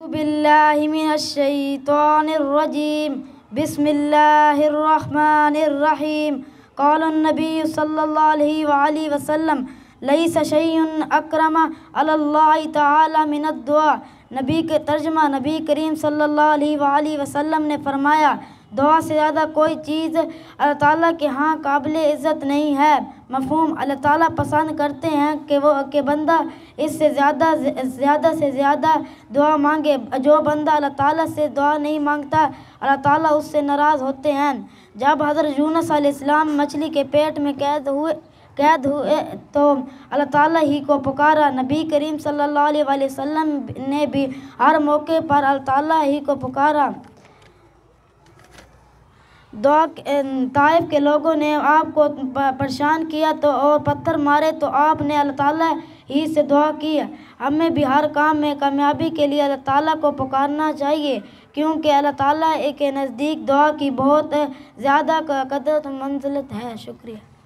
باللہ من الشیطان الرجیم بسم اللہ الرحمن الرحیم قال النبی صلی اللہ علیہ وآلہ وسلم لیس شیء اکرم علی اللہ تعالی من الدعا نبی کے ترجمہ نبی کریم صلی اللہ علیہ وآلہ وسلم نے فرمایا دعا سے زیادہ کوئی چیز اللہ تعالیٰ کے ہاں قابل عزت نہیں ہے۔ مفہوم اللہ تعالیٰ پسند کرتے ہیں کہ وہ کہ بندہ اس سے زیادہ زیادہ سے زیادہ دعا مانگے۔ جو بندہ اللہ تعالیٰ سے دعا نہیں مانگتا، اللہ تعالیٰ اس سے ناراض ہوتے ہیں۔ جب حضرت یونس علیہ السلام مچھلی کے پیٹ میں قید ہوئے قید ہوئے تو اللہ تعالیٰ ہی کو پکارا۔ نبی کریم صلی اللہ علیہ وآلہ وسلم نے بھی ہر موقع پر اللہ تعالیٰ ہی کو پکارا۔ دعا طائف کے لوگوں نے آپ کو پریشان کیا تو اور پتھر مارے تو آپ نے اللہ تعالیٰ ہی سے دعا کی۔ ہمیں بھی ہر کام میں کامیابی کے لیے اللہ تعالیٰ کو پکارنا چاہیے، کیونکہ اللہ تعالیٰ کے نزدیک دعا کی بہت زیادہ قدرت منزلت ہے۔ شکریہ۔